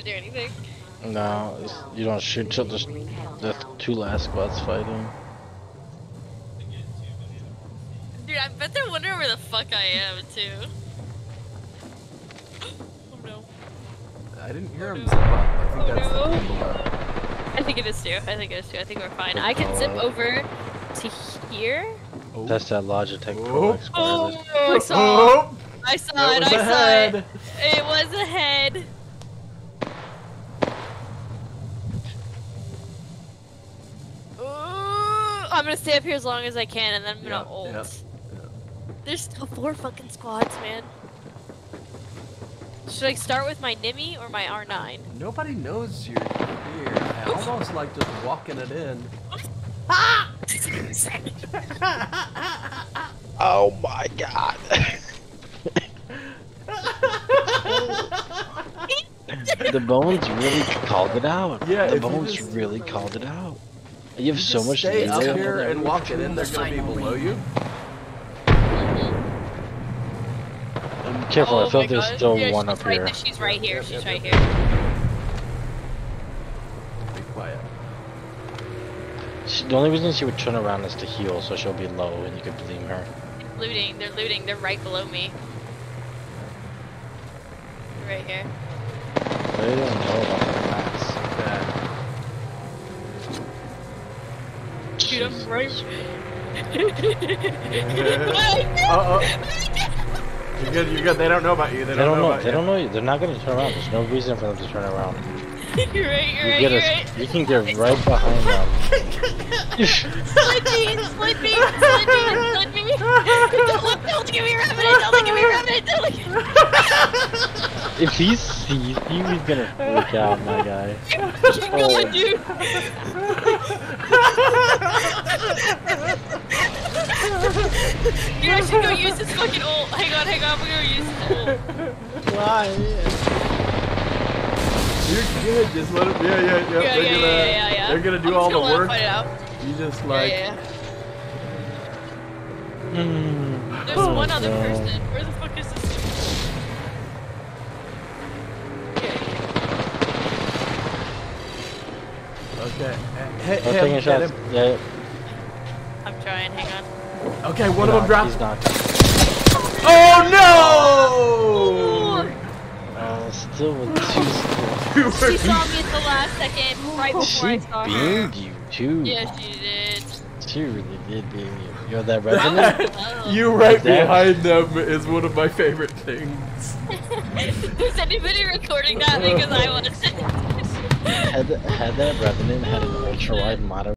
do anything. No, it's- you don't shoot till the, the two last squads fighting. Dude, I bet they're wondering where the fuck I am too. Oh no. I didn't hear oh, him zip up. I think Oh, that's no. the people below. I think it is too. I think it is too. I think we're fine. I can zip oh. over to here. Oh. That's that Logitech Oh. Pro X Oh, squad. I saw. Oh, I saw it. I saw ahead. it. It was a Ooh, I'm gonna stay up here as long as I can, and then I'm gonna Yep, ult. yep, There's still four fucking squads, man. Should I start with my Nimi or my R9? Nobody knows you're here. I almost like just walking it in. Ah! Oh my god. the bones really called it out. Yeah, the bones just- really called it out. You have You so much stay up detail here and every walk it in. They're gonna be below you. And be careful, oh I feel my there's still Yeah, one up right here. there. She's right here. Yep, She's yep, right yep. here. Be quiet. She, the only reason she would turn around is to heal, so she'll be low and you could blame her. Looting. They're looting. They're right below me. They're right here. They don't know about Shoot him right. Uh oh. You're good. You're good. They don't know about you. They They don't, don't know know. about They you. don't know you. They're not gonna turn around. There's no reason for them to turn around. you're right. You're You right. get You're us. right. You can get right behind them. Split me! Split me! Split me! Split me! Don't look! Don't give me revenant! Don't look at me revenant! Don't look at me! if he sees you, he's gonna freak out, my guy. Keep going, dude! Dude, I should go use this fucking ult. Hang on, hang on. we're gonna use this ult. Why? You're good. Just let them. Yeah, yeah, yeah. Yeah, they're yeah, gonna, yeah, yeah, yeah. They're gonna do I'm all the gonna let 'em work. Fight it out. You just Yeah, like. yeah, yeah. Mm. There's Oh, one other no. person. Where the fuck is this? Okay. Hit I'm him. taking Hit shots. him. Yeah. I'm trying. Hang on. Okay, one of them dropped. He's knocked. Oh no! Uh, still with two skills. She saw me at the last second, right before I She saw her. beamed you too. Yeah, she did. She really did beam you. You're that revenant. You right That- behind them is one of my favorite things. Is anybody recording that? Because I wasn't. had, had that revenant had an ultra wide monitor.